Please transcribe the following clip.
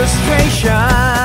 frustration.